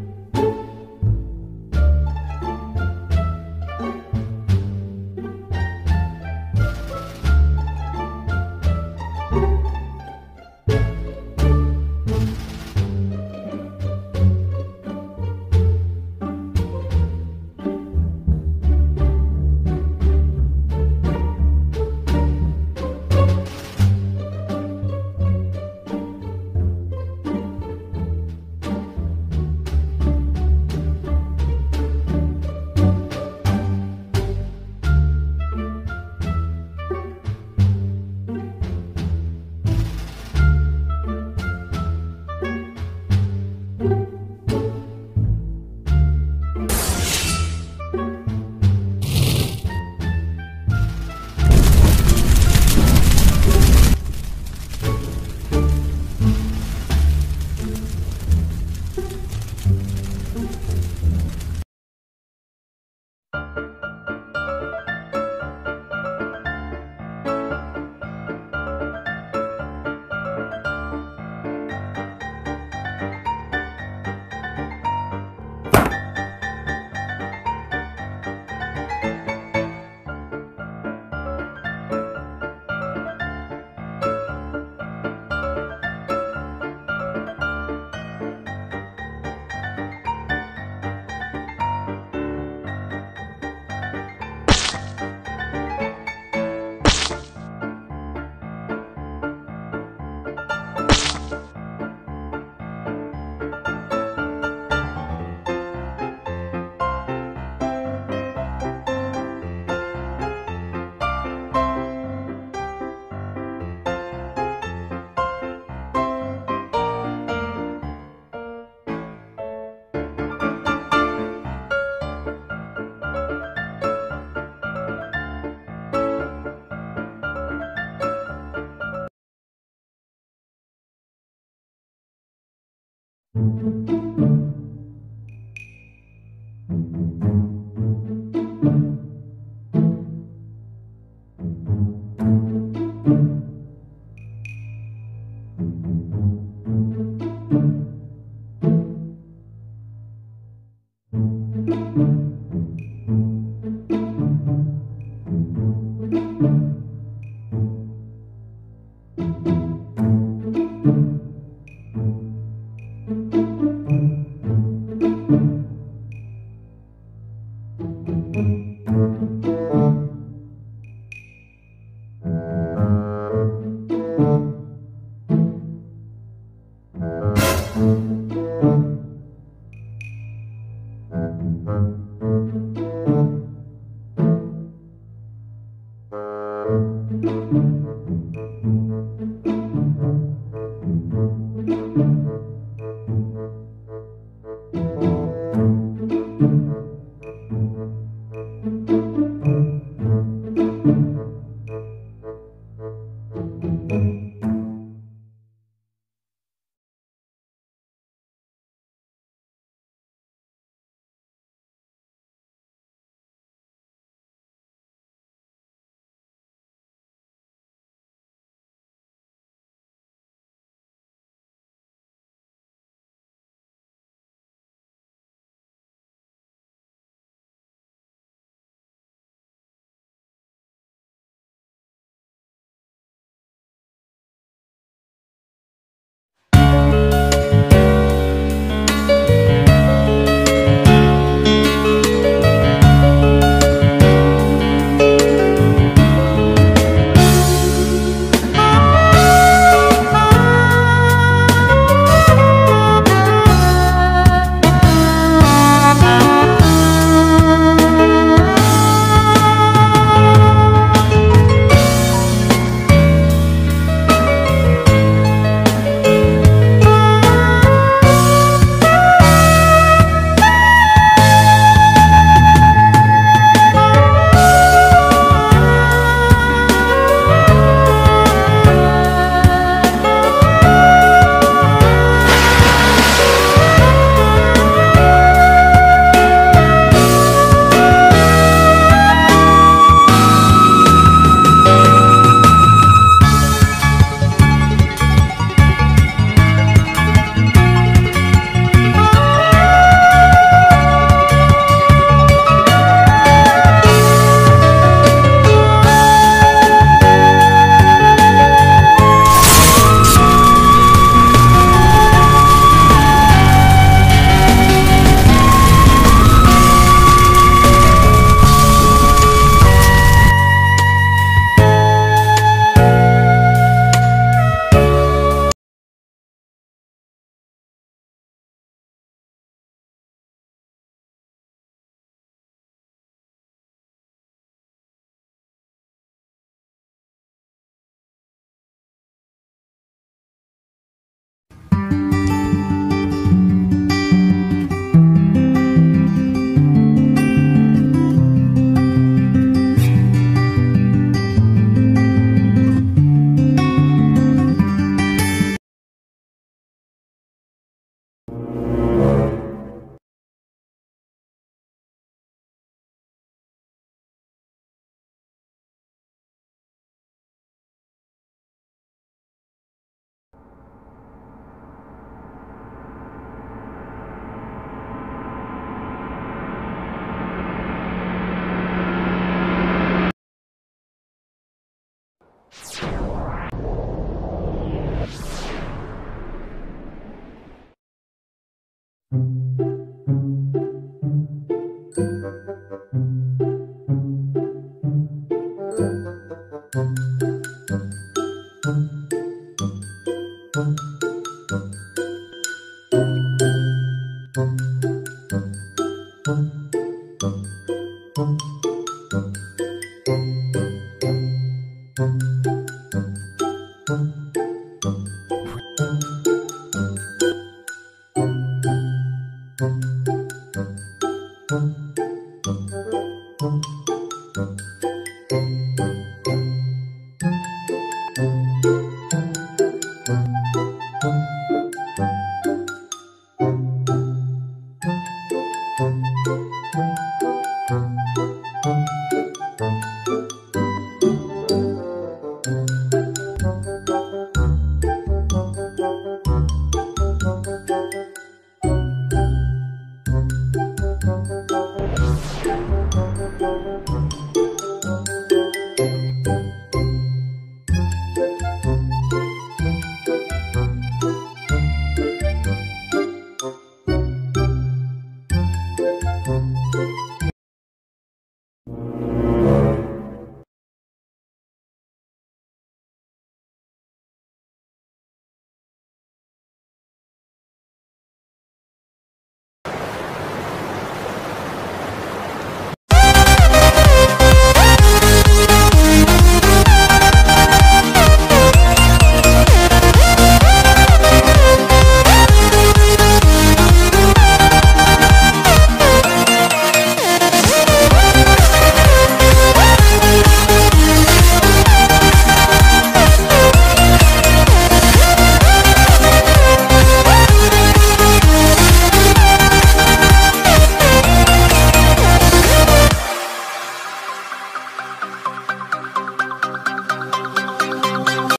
you